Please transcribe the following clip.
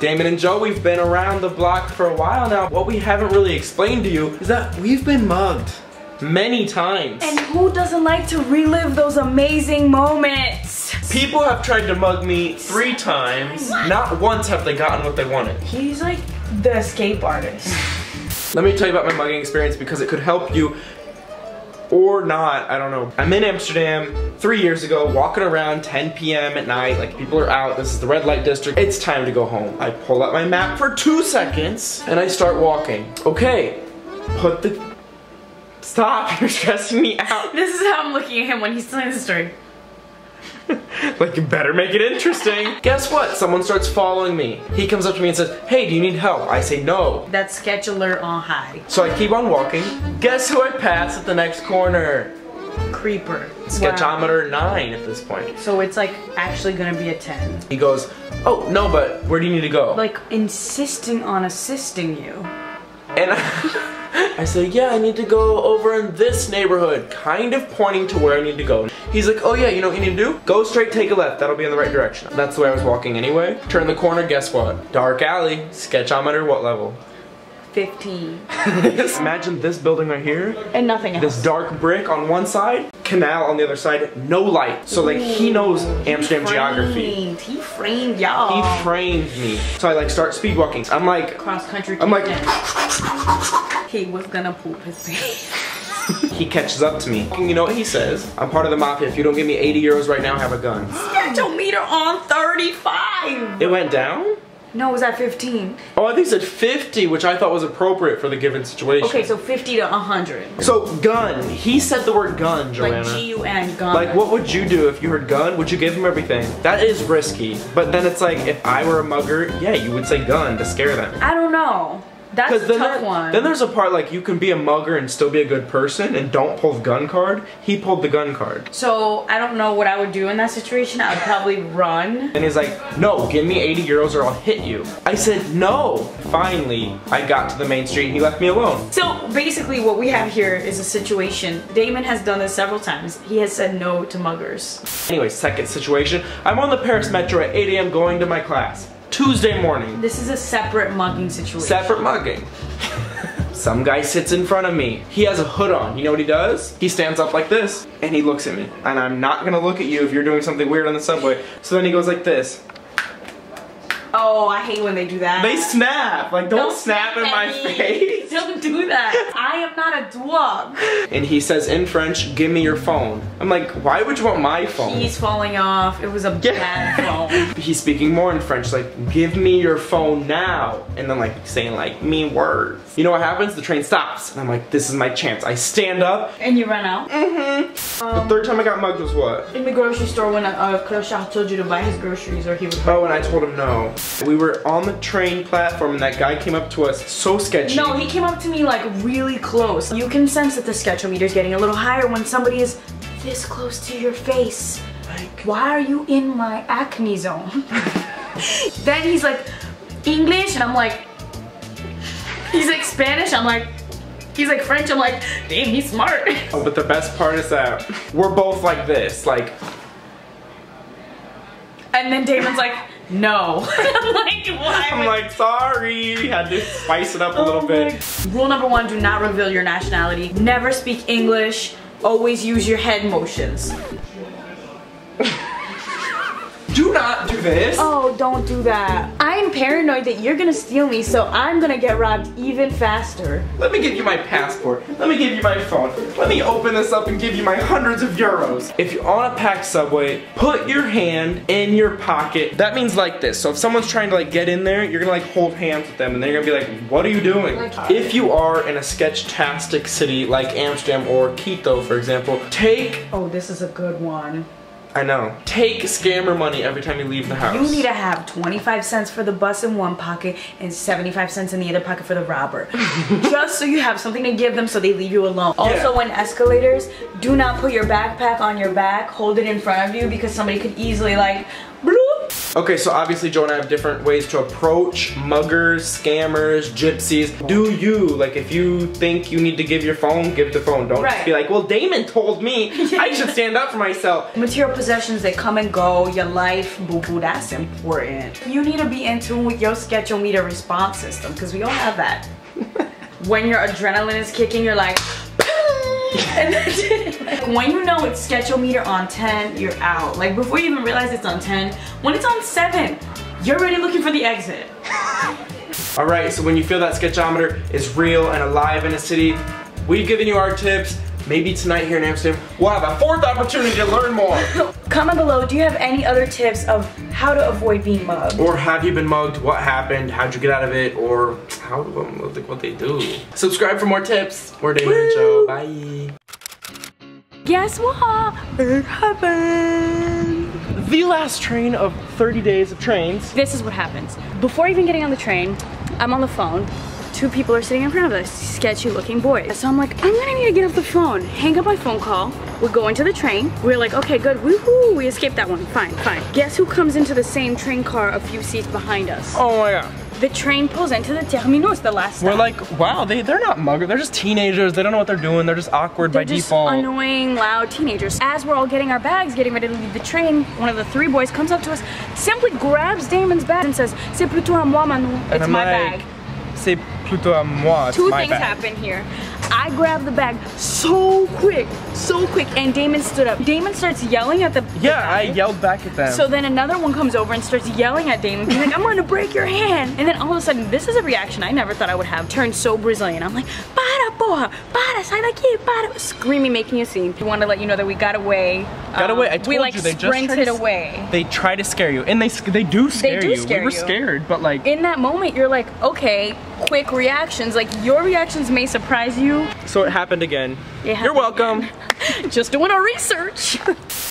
Damon and Jo, we've been around the block for a while now. What we haven't really explained to you is that we've been mugged many times. And who doesn't like to relive those amazing moments? People have tried to mug me three times. Not once have they gotten what they wanted. He's like the escape artist. Let me tell you about my mugging experience because it could help you or not, I don't know. I'm in Amsterdam three years ago, walking around 10 p.m. at night, like people are out, this is the red light district, it's time to go home. I pull out my map for two seconds and I start walking. Okay, put the, stop, you're stressing me out. This is how I'm looking at him when he's telling the story. like you better make it interesting. Guess what? Someone starts following me. He comes up to me and says, hey, do you need help? I say no. That's alert on high. So I keep on walking. Guess who I pass at the next corner? Creeper. Sketchometer Wow. 9 at this point. So it's like actually gonna be a 10. He goes, oh, no, but where do you need to go? Like insisting on assisting you. And I, say, yeah, I need to go over in this neighborhood, kind of pointing to where I need to go. He's like, oh yeah, you know what you need to do? Go straight, take a left, that'll be in the right direction. That's the way I was walking anyway. Turn the corner, guess what? Dark alley, sketchometer, what level? 15. Imagine this building right here, And nothing else. this dark brick on one side, canal on the other side, no light. So like he knows Amsterdam geography. Framed. He framed y'all. He framed me. So I like start speed walking. I'm like, Cross country. I'm like, he was gonna poop his pants. he catches up to me. You know what he says? I'm part of the mafia. If you don't give me 80 euros right now, have a gun. Sketchometer on 35. It went down? No, it was at 15. Oh, I think it said 50, which I thought was appropriate for the given situation. Okay, so 50 to 100. So gun. He said the word gun, Joanna. Like G-U-N, gun. Like, what would you do if you heard gun? Would you give him everything? That is risky. But then it's like, if I were a mugger, yeah, you would say gun to scare them. I don't know. That's a then, tough there- one. then there's a part like you can be a mugger and still be a good person and don't pull the gun card. He pulled the gun card. so I don't know what I would do in that situation. I would probably run. And he's like, no, give me 80 euros or I'll hit you. I said, no. Finally, I got to the main street and he left me alone. So basically what we have here is a situation. Damon has done this several times. He has said no to muggers. Anyway, second situation. I'm on the Paris Metro at 8 a.m. going to my class. Tuesday morning. This is a separate mugging situation. Separate mugging. Some guy sits in front of me. He has a hood on. You know what he does? He stands up like this and he looks at me. And I'm not gonna look at you if you're doing something weird on the subway. So then he goes like this. Oh, I hate when they do that. They snap. Like, don't, snap in my face. Don't do that. I am not a dog. And he says in French, give me your phone. I'm like, why would you want my phone? He's falling off. It was a Yeah. bad phone. He's speaking more in French, like, give me your phone now. And then like saying like mean words. You know what happens? The train stops. And I'm like, this is my chance. I stand up. And you run out. Mm-hmm. The third time I got mugged was what? In the grocery store when uh, Clochard told you to buy his groceries or he would Oh, and I told him no. We were on the train platform and that guy came up to us so sketchy. No, he came up to me like really close. You can sense that the sketchometer is getting a little higher when somebody is this close to your face. Like, Why are you in my acne zone? then he's like, English? And I'm like, he's like Spanish? I'm like, he's like French? I'm like, damn, he's smart. oh, but the best part is that we're both like this. Like, And then Damon's like, no. I'm like, why? I'm like, sorry. Had to spice it up a little Oh bit. Rule number one, do not reveal your nationality. Never speak English. Always use your head motions. Do not do this. Oh, don't do that. I'm paranoid that you're gonna steal me, so I'm gonna get robbed even faster. Let me give you my passport. Let me give you my phone. Let me open this up and give you my hundreds of euros. If you're on a packed subway, put your hand in your pocket. That means like this. So if someone's trying to like get in there, you're gonna like hold hands with them and they're gonna be like, what are you doing? Like- if you are in a sketch-tastic city like Amsterdam or Quito, for example, take, Oh, this is a good one. I know, take scammer money every time you leave the house. You need to have 25 cents for the bus in one pocket and 75 cents in the other pocket for the robber. Just so you have something to give them so they leave you alone. Also, when escalators, do not put your backpack on your back, hold it in front of you because somebody could easily like, bloop. Okay, so obviously Jo and I have different ways to approach muggers, scammers, gypsies. Do you, like if you think you need to give your phone, give the phone. Don't just Right. be like, well Damon told me I should stand up for myself. Material possessions, they come and go. Your life, boo boo, that's important. You need to be in tune with your sketchometer response system because we all have that. when your adrenaline is kicking, you're like, and that's it. When you know it's sketchometer on 10, you're out. Like before you even realize it's on 10, when it's on 7, you're already looking for the exit. All right, so when you feel that sketchometer is real and alive in a city, we've given you our tips. Maybe tonight here in Amsterdam, we'll have a fourth opportunity to learn more. Comment below, do you have any other tips of how to avoid being mugged? Or have you been mugged? What happened? How'd you get out of it? Or how like what they do? Subscribe for more tips. We're Damon and Jo. Bye. Guess what? It happened. The last train of 30 days of trains. This is what happens. Before even getting on the train, I'm on the phone. Two people are sitting in front of us, sketchy looking boys. So I'm like, I'm gonna need to get off the phone. Hang up my phone call. We go into the train. We're like, okay, good, woohoo, we escaped that one. Fine, fine. Guess who comes into the same train car a few seats behind us? Oh my god. The train pulls into the terminus, the last We're like, wow, they, they're not muggers. They're just teenagers. They don't know what they're doing. They're just awkward They're by just default. annoying, loud teenagers. As we're all getting our bags, getting ready to leave the train, one of the three boys comes up to us, simply grabs Damon's bag and says, C'est plutôt à moi, Manu. It's my like, bag. C'est plutôt à moi. It's Two things bag. happen here. I grabbed the bag so quick, so quick, and Damon stood up. Damon starts yelling at the Yeah, I yelled back at them. So then another one comes over and starts yelling at Damon, being like, I'm gonna break your hand. And then all of a sudden, this is a reaction I never thought I would have. Turned so Brazilian. I'm like, porra, para, sai daqui, para. Screaming, making a scene. We wanted to let you know that we got away. Got Um, away. I told we like you they just sprinted to away. they try to scare you, and they they do scare they do you. scare we were you. scared, but like, In that moment, you're like, okay, quick reactions. Like your reactions may surprise you. so it happened again. It You're welcome. again. Just doing our research.